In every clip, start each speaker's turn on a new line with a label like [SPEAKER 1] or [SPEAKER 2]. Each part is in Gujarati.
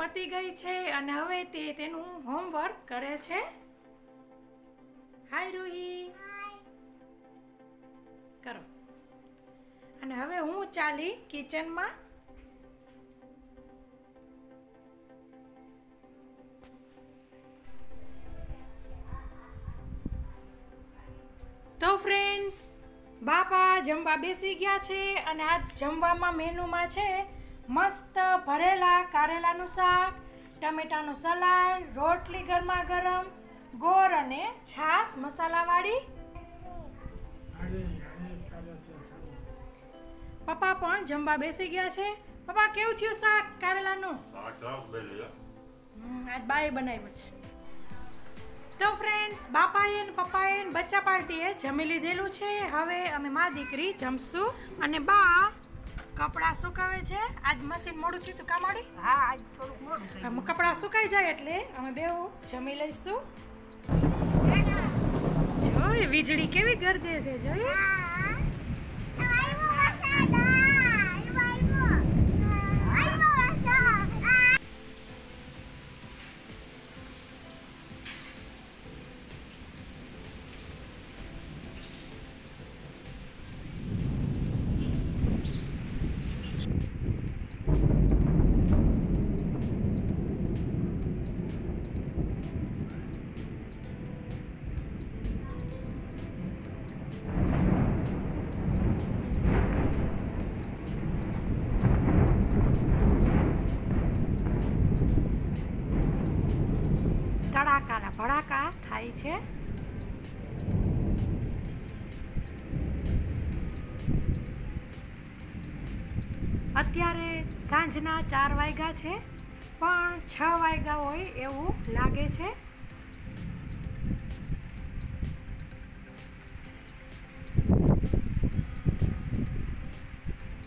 [SPEAKER 1] પતી ગઈ છે અને હવે તે તેનું હોમવર્ક કરે છે. હાય રૂહી કરો. અને હવે હું ચાલી કિચનમાં તો ફ્રેન્ડ્સ બાપા જમવા બેસી ગયા છે અને આ જમવામાં મેનુમાં છે મસ્ત ભરેલા કારેલાનું શાક ટમેટાનું સલાડ રોટલી ગરમા ગરમ ગોળ અને છાશ મસાલાવાળી. પપ્પા પણ જમવા બેસી ગયા છે. પપ્પા કેવું થયું શાક કારેલાનું? આજ બાએ બનાવ્યું છે. તો ફ્રેન્ડ્સ બાપાએ ને પપ્પાએ ને બચ્ચા પાર્ટીએ જમી લીધેલું છે. હવે અમે મા દીકરી જમશું. અને બા કપડાં સુકાવે છે? આજ મશીન મોડું થયું કામ આડી?
[SPEAKER 2] હા આજ થોડુંક મોડું
[SPEAKER 1] કપડાં સુકાઈ જાય એટલે અમે બે જમી લઈશું. જોઈ વીજળી કેવી ગરજે છે જોઈ? અત્યારે સાંજના ચાર વાગ્યા છે, પણ છ વાગ્યા હોય એવું લાગે છે.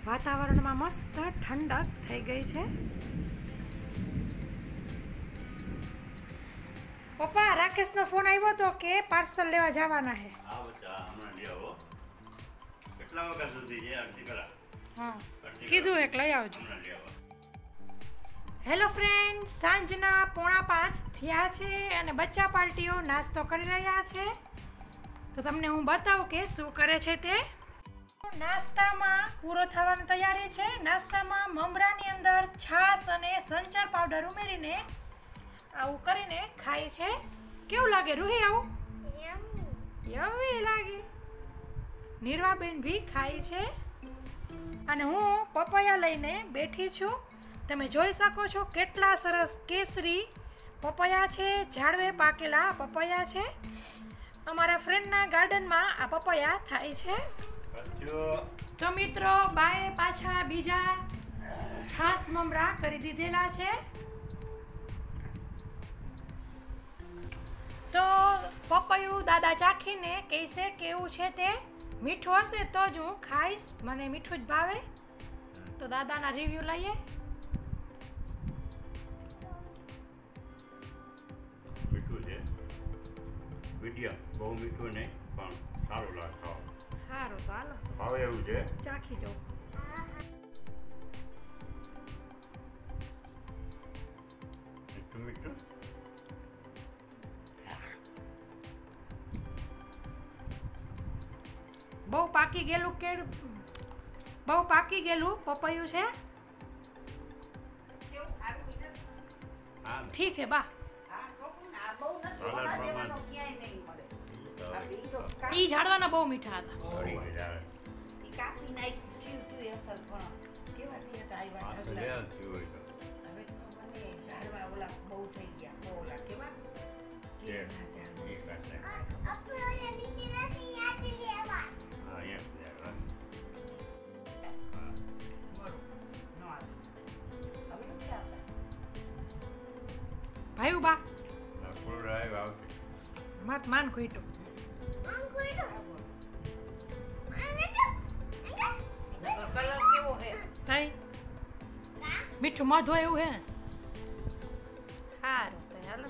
[SPEAKER 1] વાતાવરણમાં મસ્ત ઠંડક થઈ ગઈ છે. પપ્પા, રાકેશનો ફોન આવ્યો હતો કે પાર્સલ લેવા જવાના છે.
[SPEAKER 3] કેટલા વાગ્યા સુધી છે? અડધી કલાક.
[SPEAKER 1] હા. કીધું. એક લઈ આવજો. હેલો ફ્રેન્ડ સાંજના પોણા પાંચ થયા છે અને બચ્ચા પાર્ટીઓ નાસ્તો કરી રહ્યા છે. તો તમને હું બતાવું કે શું કરે છે તે? નાસ્તામાં પૂરો થવાની તૈયારી છે. નાસ્તામાં મમરાની અંદર છાશ અને સંચર પાવડર ઉમેરીને આવું કરીને ખાય છે. કેવું લાગે? રૂહી આવું? યમ્મી લાગે. નીરવાબેન ભી ખાય છે. અને હું પપૈયા લઈને બેઠી છું. તમે જોઈ શકો છો કેટલા સરસ કેસરી પપૈયા છે, ઝાડવે પાકેલા પપૈયા છે. અમારા ફ્રેન્ડના ગાર્ડનમાં આ પપૈયા થાય છે. તો મિત્રો, બાએ પાછા બીજા છાસ મમરા કરી દીધેલા છે. તો પપૈયું દાદા ચાખીને કહેશે, કેવું છે તે? મીઠું હશે તો જ હું ખાઈશ મને મીઠું જ ભાવે. તો દાદાના રિવ્યૂ લઈએ.
[SPEAKER 3] મીઠું છે. મીડિયમ બહુ મીઠું નહીં પણ સારું લાગે
[SPEAKER 1] સારું તો હાલો.
[SPEAKER 3] ભાવે એવું છે?
[SPEAKER 1] ચાખી જાઉં પાકી ગયેલું કેળ બહુ પાકી ગયેલું પપૈયું છે? ઠીક હે બા.
[SPEAKER 2] હા, કહું ને, આ બહુ થઈ ગયા ઓલા પ્રમાણે. દેવાનો
[SPEAKER 1] ભાઈ બા?
[SPEAKER 3] ડ્રાઈવ આવશે
[SPEAKER 1] માર માન ખોઈટો
[SPEAKER 2] કલર કેવો હે
[SPEAKER 1] મીઠું મધો એવું હે? સારું તો હાલો.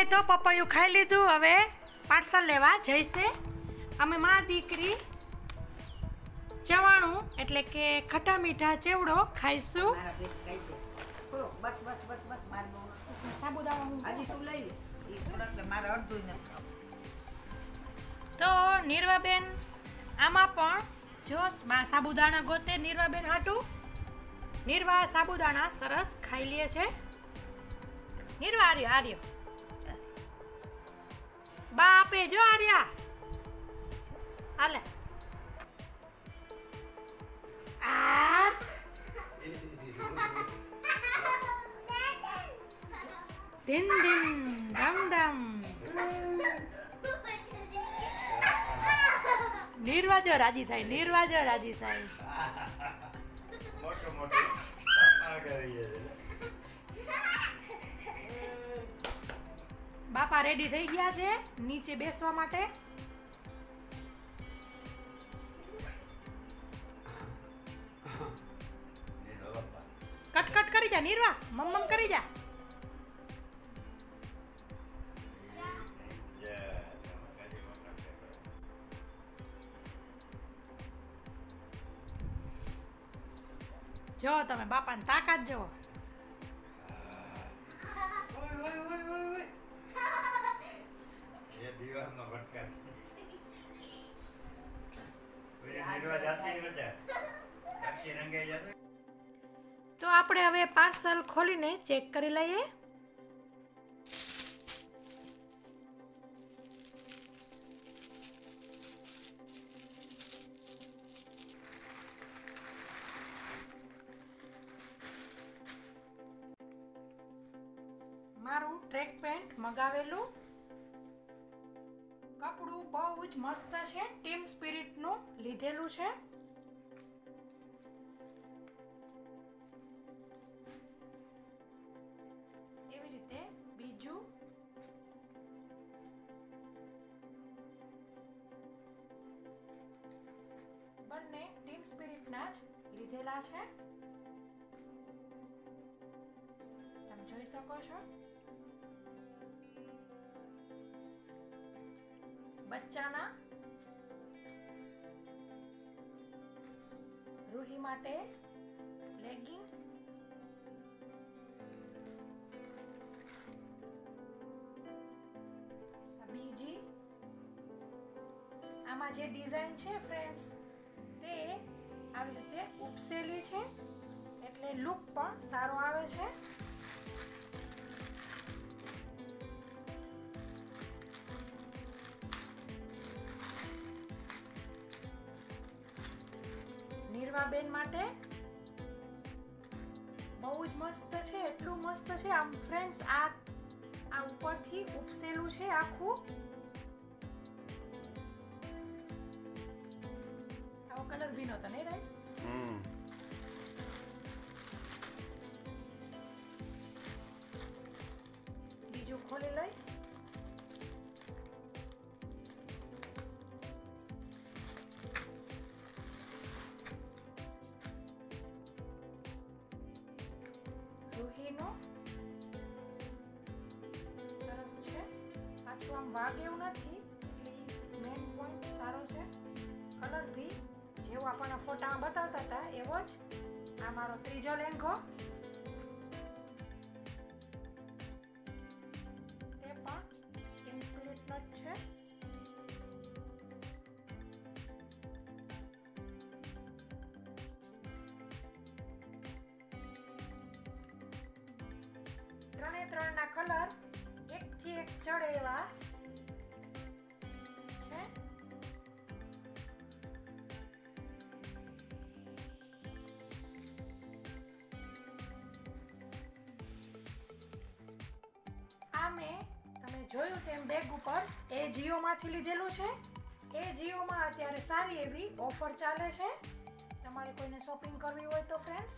[SPEAKER 1] એ તો પપૈયું ખાઈ લીધું હવે પાર્સલ લેવા જઈશે. અમે મા દીકરી ચવાણું એટલે કે ખટા મીઠા ચેવડો ખાઈશું.
[SPEAKER 2] બસ બસ બસ બસ મારે બહુ
[SPEAKER 1] સાબુદાણા
[SPEAKER 2] હજી તું લઈ લે. એ થોડાક મારે અડધું નથી
[SPEAKER 1] તો નિર્વાબેન આમાં પણ જો સાબુદાણા ગોતે નિર્વાબેન હાટું. નિર્વા સાબુદાણા સરસ ખાઈ લે છે. નિર્વા આર્ય આર્ય. બા આપે જો આર્યા. હાલે. દિન દિન દમ દમ નિર્વાજો રાજી થાય નિર્વાજો રાજી થાય
[SPEAKER 3] મોટો મોટો બાપા
[SPEAKER 1] રેડી થઈ ગયા છે નીચે બેસવા માટે.
[SPEAKER 3] કટકટ
[SPEAKER 1] કટ કટ કરી જા નિર્વા. મમ કરી જા. જો તમે બાપાને તાકાત જો. તો આપણે હવે પાર્સલ ખોલીને ચેક કરી લઈએ. મસ્ત છે, ટીમ સ્પિરિટનું લીધેલું છે. એવી રીતે બીજું બંને ટીમ સ્પિરિટના જ લીધેલા છે. તમે જોઈ શકો છો. બચ્ચાના રૂહી માટે લેગિંગ. બીજી, આમાં જે ડિઝાઇન છે ફ્રેન્ડ્સ તે આવી રીતે ઉપસેલી છે, એટલે લુક પણ સારો આવે છે. નીરવાબેન માટે. બહુ જ મસ્ત છે, એટલું મસ્ત છે. આમ ફ્રેન્ડ્સ આ આ ઉપરથી ઉપસેલું છે આખું. આવો કલર ભીનો તો નહીં રાઈટ રૂહીનો સરસ છે. પાછું આમ વાગ એવું નથી એટલે મેઇન પોઈન્ટ સારો છે. કલર બી જેવો આપણને ફોટામાં બતાવતા હતા, એવો જ. આ મારો ત્રીજો લેંઘો તે પણ ટીમ છે. ત્રણે ત્રણના કલર એકથી એક ચડે એવા છે. આ મેં તમે જોયું તેમ બેગ ઉપર એ જીઓમાંથી લીધેલું છે. એ જીઓમાં અત્યારે સારી એવી ઓફર ચાલે છે. તમારે કોઈને શોપિંગ કરવી હોય તો ફ્રેન્ડ્સ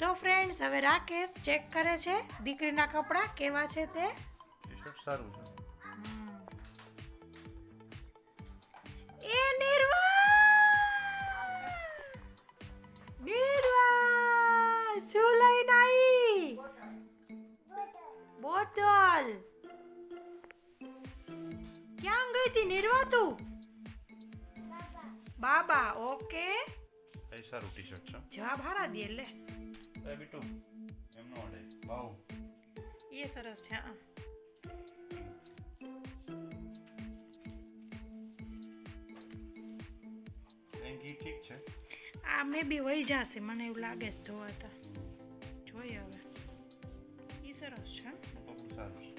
[SPEAKER 1] તો ફ્રેન્ડ્સ હવે રાકેશ ચેક કરે છે દીકરીના કપડાં કેવા છે તે?
[SPEAKER 4] ટીશર્ટ સારું છે.
[SPEAKER 1] એ નિર્વા નિર્વા શું લઈને આવી બોટલ. ક્યાં ગઈ હતી નિર્વા તું? બાબા. ઓકે
[SPEAKER 3] એ સારું ટી છે.
[SPEAKER 1] જવાબ હારા દે લે.
[SPEAKER 3] એ બીટુ એમનો અડે બાઉ
[SPEAKER 1] એ સરસ છે હા.
[SPEAKER 3] એંગી ઠીક છે.
[SPEAKER 1] આ મે બી વહી જશે મને એવું લાગે જ ધોવાતા જોઈએ હવે. એ સરસ છે
[SPEAKER 3] સારું છે.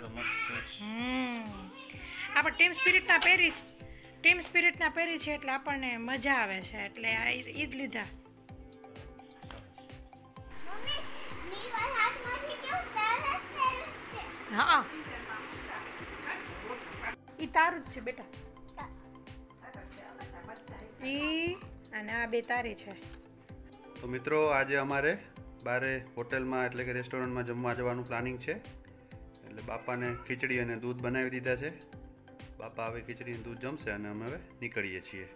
[SPEAKER 3] તો મસ્ત છે.
[SPEAKER 1] હમ. આપણે ટીમ સ્પિરિટના પહેરી જ ટીમ સ્પિરિટના પહેરી છે એટલે આપણને મજા આવે છે એટલે આ ઈદ લીધા. હા. એ તારું જ છે બેટા. ઈ અને આ બે તારી છે.
[SPEAKER 5] તો મિત્રો, આજે અમારે બારે હોટલમાં એટલે કે રેસ્ટોરન્ટમાં જમવા જવાનું પ્લાનિંગ છે. એટલે બાપાને ખીચડી અને દૂધ બનાવી દીધા છે. બાપા હવે ખીચડી દૂધ જમશે અને અમે હવે નીકળીએ છીએ.